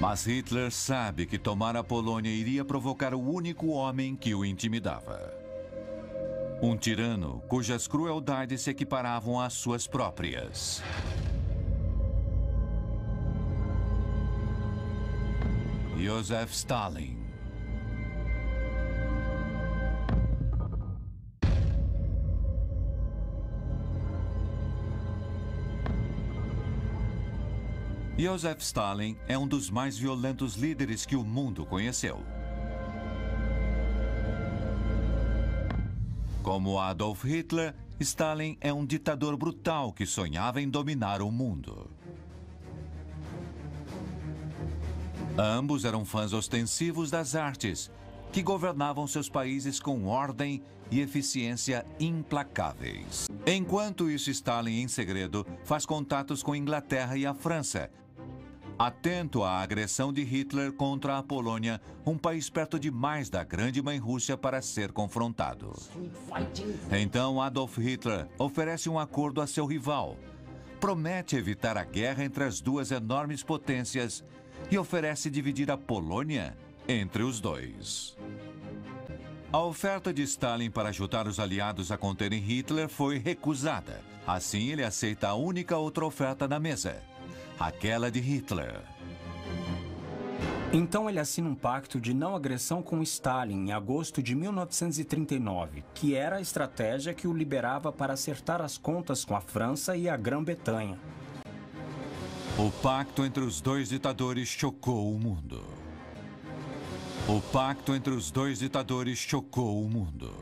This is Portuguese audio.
Mas Hitler sabe que tomar a Polônia iria provocar o único homem que o intimidava. Um tirano cujas crueldades se equiparavam às suas próprias. Joseph Stalin. Joseph Stalin é um dos mais violentos líderes que o mundo conheceu. Como Adolf Hitler, Stalin é um ditador brutal que sonhava em dominar o mundo. Ambos eram fãs ostensivos das artes, que governavam seus países com ordem e eficiência implacáveis. Enquanto isso, Stalin, em segredo, faz contatos com Inglaterra e a França, atento à agressão de Hitler contra a Polônia, um país perto demais da grande mãe Rússia para ser confrontado. Então Adolf Hitler oferece um acordo a seu rival. Promete evitar a guerra entre as duas enormes potências e oferece dividir a Polônia entre os dois. A oferta de Stalin para ajudar os aliados a conterem Hitler foi recusada. Assim, ele aceita a única outra oferta na mesa: aquela de Hitler. Então ele assina um pacto de não agressão com Stalin em agosto de 1939, que era a estratégia que o liberava para acertar as contas com a França e a Grã-Bretanha. O pacto entre os dois ditadores chocou o mundo. O pacto entre os dois ditadores chocou o mundo.